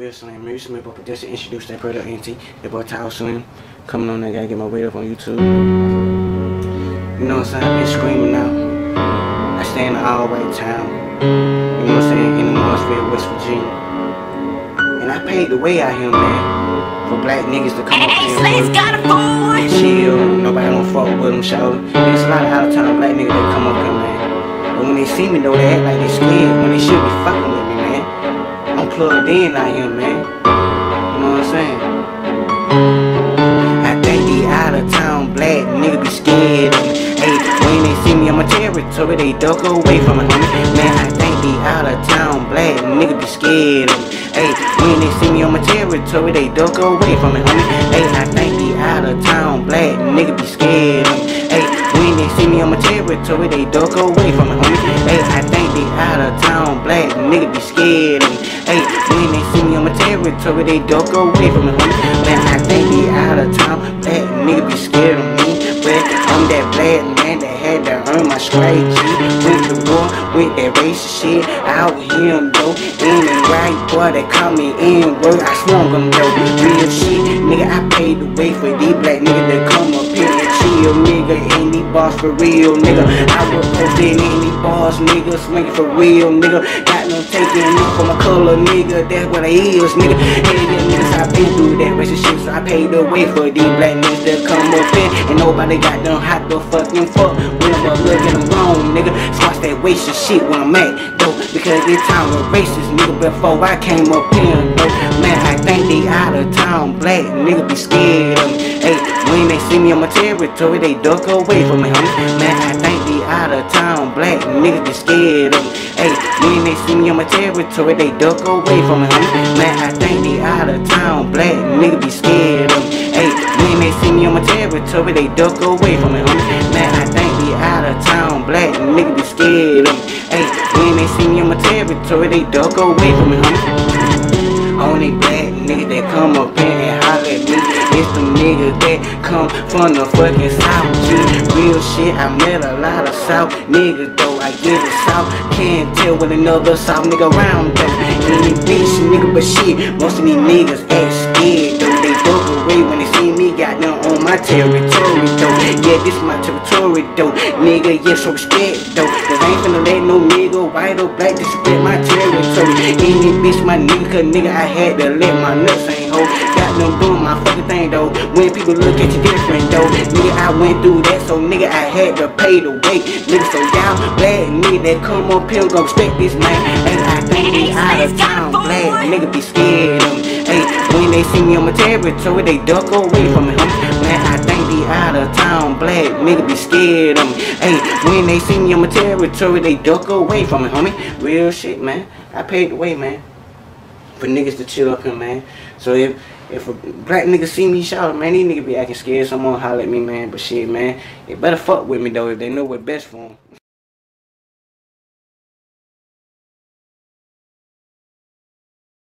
Real Slam, Mary Smith, but just to introduce that brother Auntie, that boy Tall Slim, coming on there, gotta get my weight up on YouTube. You know what I'm saying? I've been screaming out. I stay in the all white town. You know what I'm saying? In Mooresville, West Virginia. And I paid the way out here, man. For black niggas to come up here. Slaves got a boy. Chill, nobody don't fuck with them, show. There's a lot of out of town black niggas that come up here, man. But when they see me, though, they act like they scared. When they should be fucking with me, out here, man. You know what I'm saying? I think the out of town black nigga be scared of me. Hey, when they see me on my territory, they duck away from me. Man, I think the out of town black nigga be scared of me. Hey, when they see me on my territory, they duck away from me, homie. Hey, I think the out of town black nigga be scared of me. Hey, when they see me on my territory, they duck away from me, homie. Hey, I think the out of town black nigga be scared of me. Hey, when they see me on my territory, they duck away from me. Man, I think the out of town that nigga be scared of me. But I'm that black man that had to earn my straight G. With the war, with that racist shit, out here though. In the right boy that call me in work, I swung them though. Real shit, nigga, I paid the way for these black niggas that come up here and chill, nigga. Any for real, nigga. I was posting any boss, nigga, swinging for real, nigga. Got no taking it for my color, nigga. That's what I is, nigga. Hey, niggas, I been through that racist shit, so I paid the way for these black niggas that come up here. And nobody got them hot the fucking fuck. When I'm looking, wrong, nigga. Squash that racist shit when I'm at, though. Because this time was racist, nigga, before I came up here, though. Man, I think they out of town, black nigga be scared of me. When they see me on my territory, they duck away from me, homie. Man, I think they out of town, black nigga be scared of me. Hey, when they see me on my territory, they duck away from me, homie. Man, I think they out of town, black nigga be scared of me. Hey, when they see me on my territory, they duck away from me, homie. Man, I think they out of town, black nigga be scared of me. Hey, when they see me on my territory, they duck away from me, homie. Only black nigga that come up in niggas that come from the fucking South G. Real shit, I met a lot of South niggas though. I get it South, can't tell with another South nigga around though. Any bitch nigga, but shit, most of these niggas act scared though. Duck away when they see me, got them on my territory though. Yeah, this my territory though. Nigga, yeah, so respect though. Cause I ain't finna let no nigga, white or black, disrespect my territory. Any bitch, my nigga, cause nigga, I had to let my nuts ain't hoe. Got them doing my fucking thing though. When people look at you different though. Nigga, I went through that, so nigga, I had to pay the way. Nigga, so y'all black nigga that come up here go respect this man. And I think they out of town, black nigga be scared of me. Hey, when they see me on my territory, they duck away from me, homie. Man, I think they out of town, black nigga be scared of me. Hey, when they see me on my territory, they duck away from me, homie. Real shit, man. I paid the way, man. For niggas to chill up here, man. So if if a black nigga see me shout, man, these niggas be acting scared. Someone holler at me, man. But shit, man, they better fuck with me though if they know what's best for them.